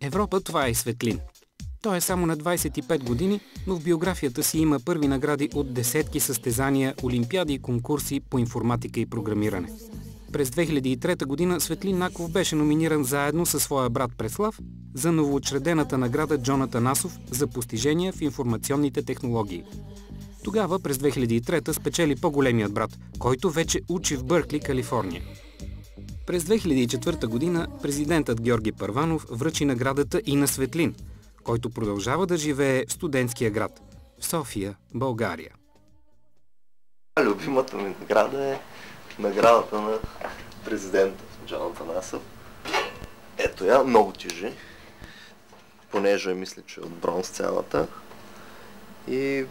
Европа това е Светлин. Той е само на 25 години, но в биографията си има първи награди от десетки състезания, олимпиади и конкурси по информатика и програмиране. През 2003 година Светлин Наков беше номиниран заедно със своя брат Преслав за новоочредената награда Джона Танасов за постижения в информационните технологии. Тогава, през 2003 спечели по-големият брат, който вече учи в Бъркли, Калифорния. През 2004 година президентът Георги Първанов връчи наградата и на Светлин, който продължава да живее в студентския град, в София, България. Любимата ми награда е наградата на президента Джон Танасов. Ето я, много тежи, понеже мисля, че е от бронз цялата. И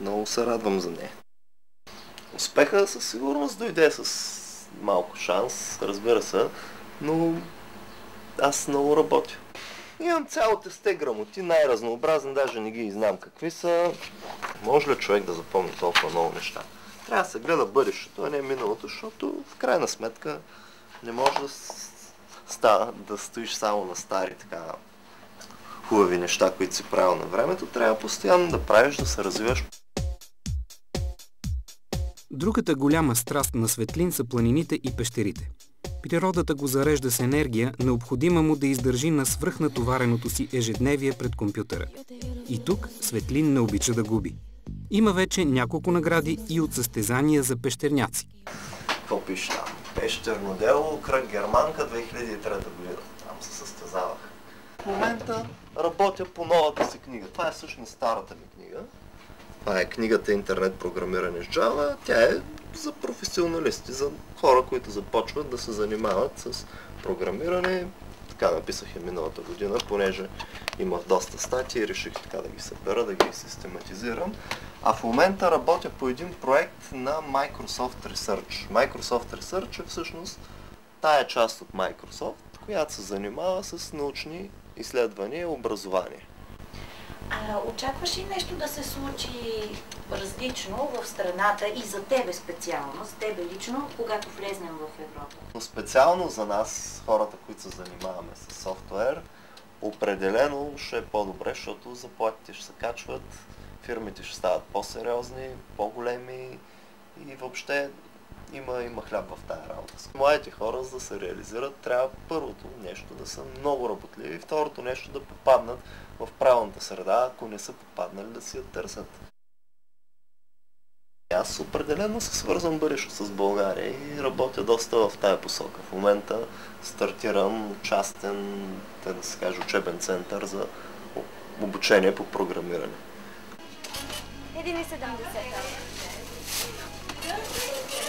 много се радвам за нея. Успеха със сигурност дойде с малко шанс, разбира се, но аз много работя. Имам цялото сте грамоти, най-разнообразни, даже не ги знам какви са. Може ли човек да запомни толкова много неща? Трябва да се гледа бъдещето, а не миналото, защото в крайна сметка не може да, става, да стоиш само на стари така хубави неща, които си правил на времето. Трябва постоянно да правиш, да се развиваш. Другата голяма страст на Светлин са планините и пещерите. Природата го зарежда с енергия, необходима му да издържи на свръхнатовареното си ежедневие пред компютъра. И тук Светлин не обича да губи. Има вече няколко награди и от състезания за пещерняци. Какво пише там? Пещерно дело, кръг Германка, 2003 година. Там се състезавах. В момента работя по новата си книга. Това е всъщност старата ми книга. Това е книгата Интернет програмиране с Java. Тя е за професионалисти, за хора, които започват да се занимават с програмиране. Така написах я миналата година, понеже имах доста статии, реших така да ги събера, да ги систематизирам. А в момента работя по един проект на Microsoft Research. Microsoft Research е всъщност тая част от Microsoft, която се занимава с научни изследвания и образование. А, очакваш ли нещо да се случи различно в страната и за тебе специално, за тебе лично, когато влезнем в Европа? Но специално за нас, хората, които се занимаваме с софтуер, определено ще е по-добре, защото заплатите ще се качват, фирмите ще стават по-сериозни, по-големи и въобще има, има хляб в тая работа. Младите хора, за да се реализират, трябва първото нещо да са много работливи, второто нещо да попаднат в правилната среда, ако не са попаднали да си я търсят. Аз определено се свързвам бъдещо с България и работя доста в тая посока. В момента стартирам частен, те да се каже, учебен център за обучение по програмиране. 1,70.